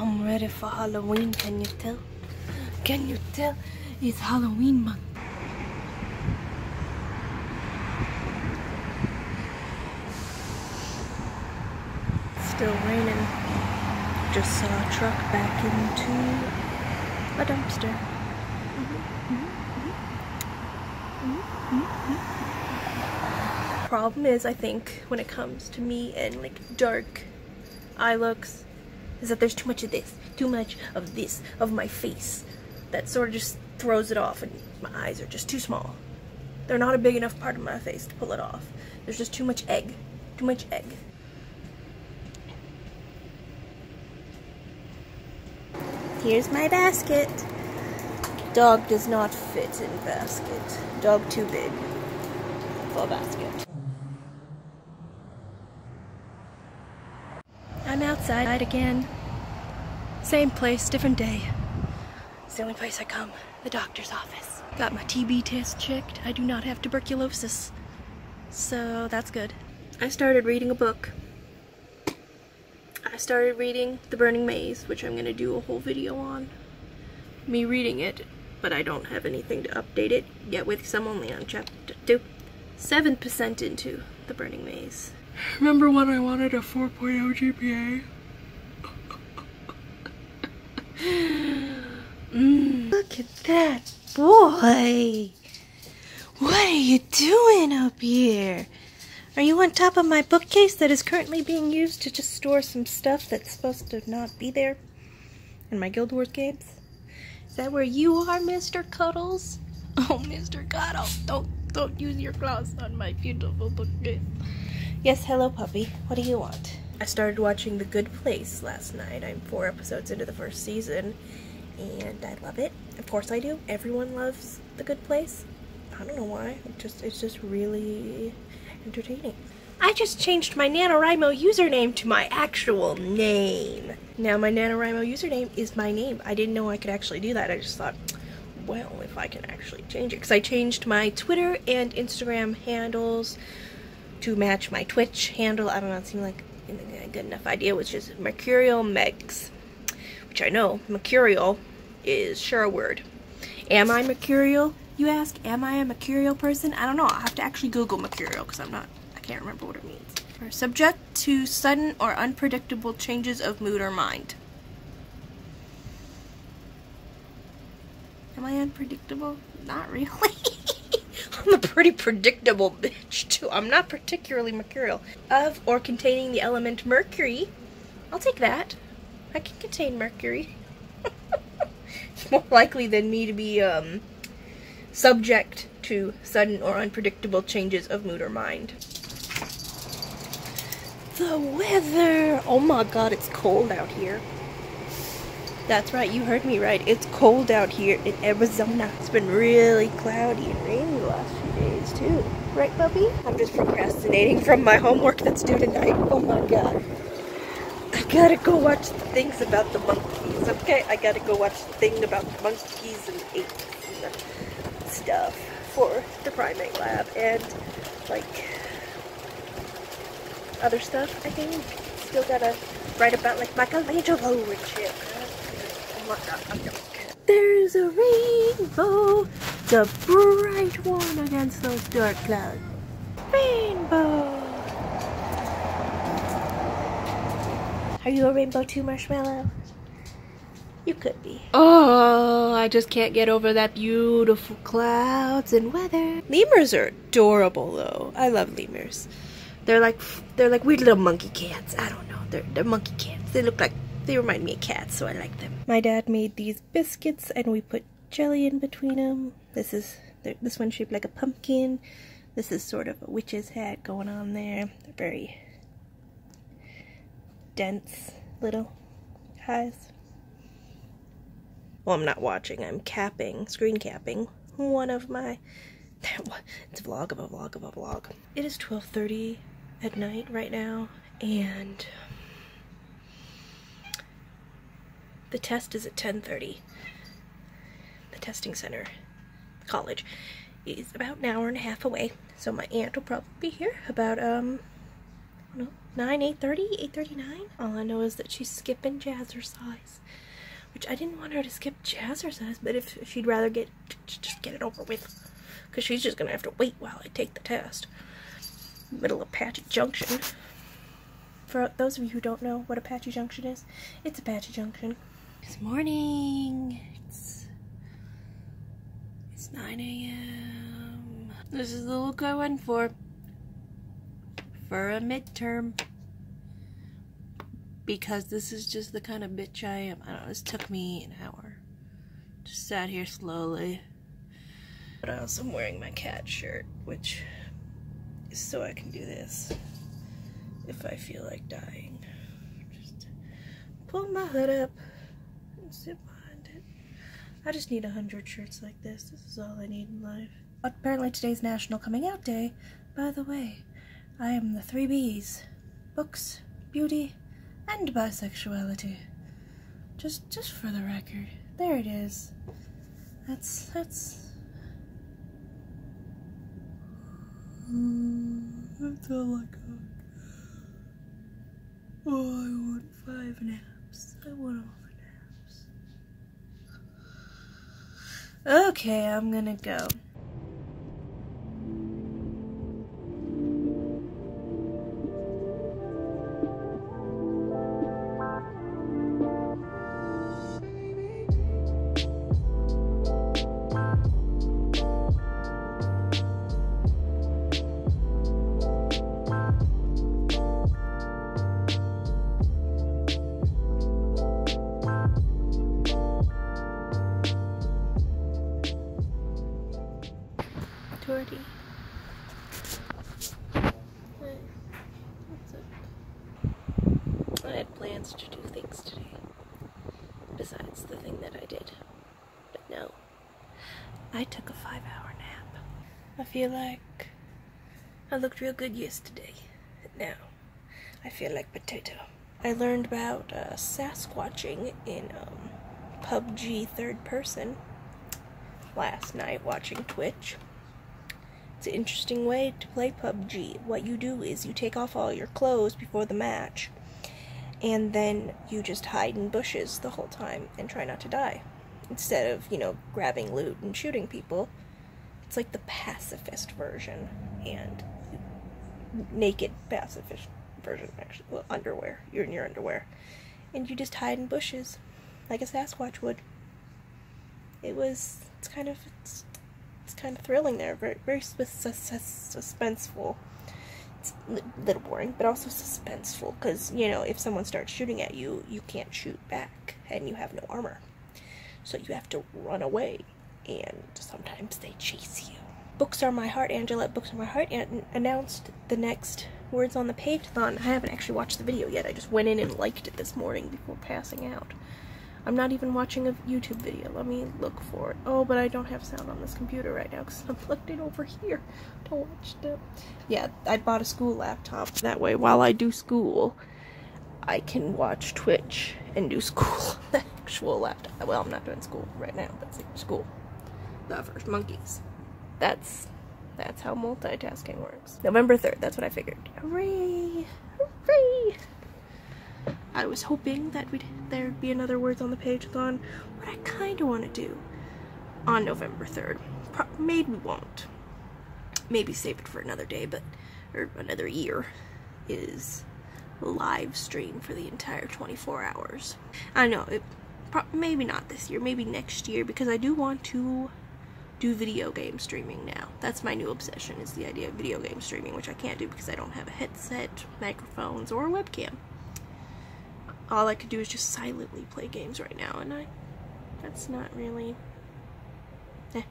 I'm ready for Halloween, can you tell? Can you tell? It's Halloween month. Still raining. Just saw a truck back into a dumpster. Problem is, I think, when it comes to me and like dark eye looks, is that there's too much of this, too much of this, of my face, that sort of just throws it off, and my eyes are just too small. They're not a big enough part of my face to pull it off. There's just too much egg. Too much egg. Here's my basket. Dog does not fit in basket. Dog too big for basket. I'm outside again. Same place, different day. It's the only place I come. The doctor's office. Got my TB test checked. I do not have tuberculosis. So that's good. I started reading a book. I started reading The Burning Maze, which I'm going to do a whole video on. Me reading it, but I don't have anything to update it yet with because I'm only on chapter 2. 7% into The Burning Maze. Remember when I wanted a 4.0 GPA? Mm, look at that boy! What are you doing up here? Are you on top of my bookcase that is currently being used to just store some stuff that's supposed to not be there in my Guild Wars games? Is that where you are, Mr. Cuddles? Oh, Mr. Cuddles, don't don't use your claws on my beautiful bookcase. Yes, hello, puppy. What do you want? I started watching The Good Place last night. I'm four episodes into the first season, and I love it. Of course, I do. Everyone loves The Good Place. I don't know why. It just it's just really entertaining. I just changed my NaNoWriMo username to my actual name. Now my NaNoWriMo username is my name. I didn't know I could actually do that. I just thought, well, if I can actually change it. Because I changed my Twitter and Instagram handles to match my Twitch handle. I don't know, it seemed like a good enough idea, which is Mercurial Megs. Which I know, Mercurial is sure a word. Am I Mercurial? You ask, am I a mercurial person? I don't know. I'll have to actually Google mercurial because I'm not, I can't remember what it means. Or subject to sudden or unpredictable changes of mood or mind. Am I unpredictable? Not really. I'm a pretty predictable bitch too. I'm not particularly mercurial. Of or containing the element mercury. I'll take that. I can contain mercury. it's more likely than me to be, um, subject to sudden or unpredictable changes of mood or mind. The weather! Oh my god, it's cold out here. That's right, you heard me right. It's cold out here in Arizona. It's been really cloudy and rainy the last few days too. Right, puppy? I'm just procrastinating from my homework that's due tonight. Oh my god. I gotta go watch the things about the monkeys, okay? I gotta go watch the thing about the monkeys and apes and stuff for the primate lab and like other stuff I think. Still gotta write about like Michelangelo and shit. My god, There's a rainbow, the bright one against those dark clouds. Rainbow! Are you a rainbow too, Marshmallow? You could be. Oh, I just can't get over that beautiful clouds and weather. Lemurs are adorable, though. I love lemurs. They're like they're like weird little monkey cats. I don't know. They're they're monkey cats. They look like they remind me of cats, so I like them. My dad made these biscuits, and we put jelly in between them. This is this one shaped like a pumpkin. This is sort of a witch's hat going on there. They're very dense little eyes. Well, I'm not watching, I'm capping, screen capping one of my, it's a vlog of a vlog of a vlog. It is 12.30 at night right now, and the test is at 10.30. The testing center, college, is about an hour and a half away, so my aunt will probably be here about, um, I don't know, 9, 8.30, 8.39. All I know is that she's skipping jazzercise. Which I didn't want her to skip jazzercise, but if, if she'd rather get just get it over with. Because she's just going to have to wait while I take the test. Middle of Apache Junction. For those of you who don't know what Apache Junction is, it's Apache Junction. It's morning. It's, it's 9 a.m. This is the look I went for. For a midterm. Because this is just the kind of bitch I am. I don't know, this took me an hour. Just sat here slowly. But I also am wearing my cat shirt, which is so I can do this if I feel like dying. Just pull my hood up and sit behind it. I just need a hundred shirts like this. This is all I need in life. But apparently today's National Coming Out Day. By the way, I am the three B's. Books, beauty, and bisexuality. Just just for the record. There it is. That's that's that's all I got. Oh, I want five naps. I want all the naps. Okay, I'm gonna go. Feel like I looked real good yesterday. Now, I feel like potato. I learned about uh, Sasquatching in um, PUBG third person last night watching Twitch. It's an interesting way to play PUBG. What you do is you take off all your clothes before the match, and then you just hide in bushes the whole time and try not to die. Instead of, you know, grabbing loot and shooting people. It's like the pacifist version, and naked pacifist version, actually. Well, underwear. You're in your underwear. And you just hide in bushes, like a Sasquatch would. It was, it's kind of, it's it's kind of thrilling there. Very, very suspenseful. It's a little boring, but also suspenseful because you know if someone starts shooting at you, you can't shoot back, and you have no armor, so you have to run away, and sometimes they chase you. Books Are My Heart, Angela Books Are My Heart and announced the next Words on the Page thon. I haven't actually watched the video yet. I just went in and liked it this morning before passing out. I'm not even watching a YouTube video. Let me look for it. Oh, but I don't have sound on this computer right now because I'm plugged in over here to watch the... Yeah, I bought a school laptop. That way, while I do school, I can watch Twitch and do school. the actual laptop. Well, I'm not doing school right now, That's but school. The first monkeys. That's that's how multitasking works. November 3rd, that's what I figured. Hooray! Hooray! I was hoping that we'd there'd be another Words on the Page thon. What I kind of want to do on November 3rd, Pro maybe won't, maybe save it for another day, but, or another year, is live stream for the entire 24 hours. I know, it maybe not this year, maybe next year, because I do want to do video game streaming now. That's my new obsession, is the idea of video game streaming, which I can't do because I don't have a headset, microphones, or a webcam all I could do is just silently play games right now, and I, that's not really, eh.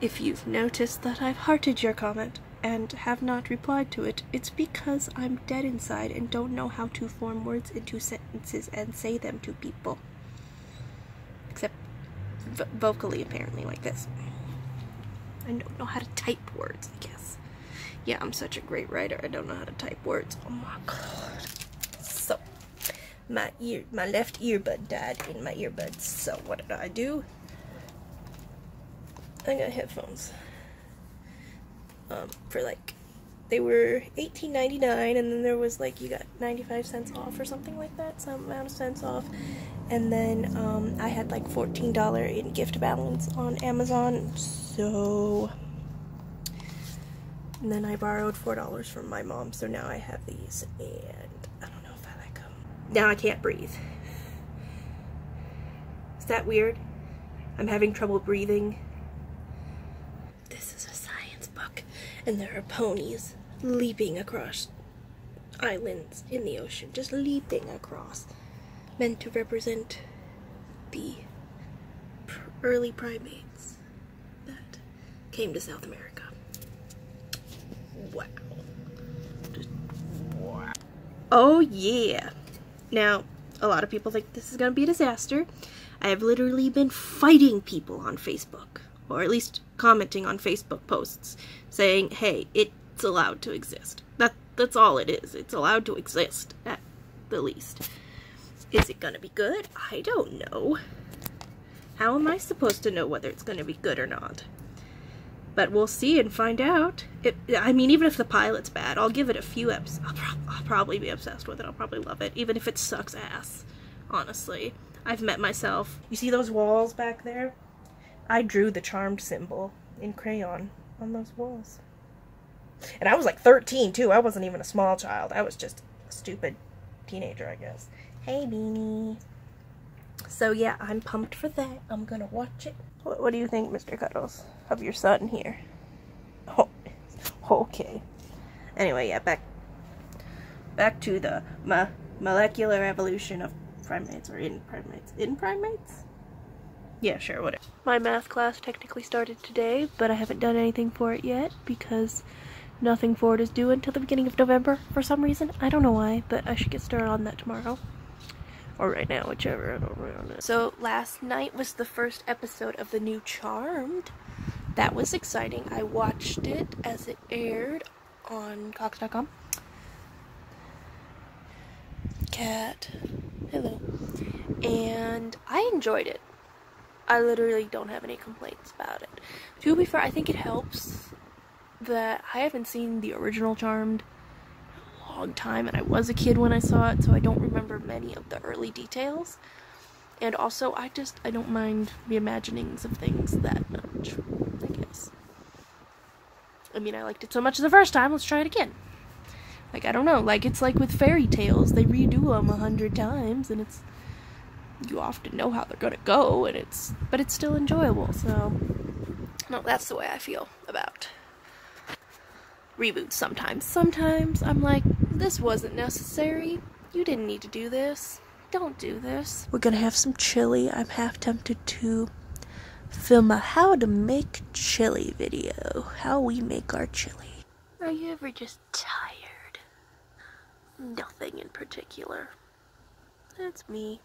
If you've noticed that I've hearted your comment and have not replied to it, it's because I'm dead inside and don't know how to form words into sentences and say them to people. Except vocally, apparently, like this. I don't know how to type words, I guess. Yeah, I'm such a great writer, I don't know how to type words. Oh my god So, my ear, my left earbud died in my earbuds. So what did I do? I got headphones um, for like they were $18.99 and then there was like you got 95 cents off or something like that some amount of cents off and then um, I had like $14 in gift balance on Amazon so. And then I borrowed $4 from my mom so now I have these and I don't know if I like them now I can't breathe. Is that weird? I'm having trouble breathing. This is a science book and there are ponies leaping across islands in the ocean, just leaping across, meant to represent the early primates that came to South America. Wow. Just wow. Oh yeah. Now, a lot of people think this is going to be a disaster. I have literally been fighting people on Facebook, or at least commenting on Facebook posts, saying, hey, it's allowed to exist. That that's all it is. It's allowed to exist at the least. Is it to be good? I don't know. How am I supposed to know whether it's to be good or not? But we'll see and find out. It, I mean, even if the pilot's bad, I'll give it a few episodes. I'll, pro I'll probably be obsessed with it. I'll probably love it, even if it sucks ass. Honestly, I've met myself. You see those walls back there? I drew the charmed symbol in crayon on those walls. And I was like 13 too. I wasn't even a small child. I was just a stupid teenager, I guess. Hey, Beanie. So yeah, I'm pumped for that. I'm gonna watch it. What, what do you think, Mr. Cuddles, of your son here? Oh, okay. Anyway, yeah, back back to the mo molecular evolution of primates or in primates. In primates? Yeah, sure, whatever. My math class technically started today, but I haven't done anything for it yet because nothing for it is due until the beginning of November for some reason. I don't know why, but I should get started on that tomorrow. Or right now, whichever. I don't know. So last night was the first episode of the new Charmed. That was exciting. I watched it as it aired on Cox.com. Cat. Hello. And I enjoyed it. I literally don't have any complaints about it. To be fair, I think it helps that I haven't seen the original Charmed long time, and I was a kid when I saw it, so I don't remember many of the early details. And also, I just, I don't mind the imaginings of things that much, I guess. I mean, I liked it so much the first time, let's try it again. Like, I don't know, like, it's like with fairy tales, they redo them a hundred times, and it's, you often know how they're gonna go, and it's, but it's still enjoyable, so, no, that's the way I feel about reboots sometimes. Sometimes I'm like, this wasn't necessary. You didn't need to do this. Don't do this. We're gonna have some chili. I'm half tempted to film a how to make chili video. How we make our chili. Are you ever just tired? Nothing in particular. That's me.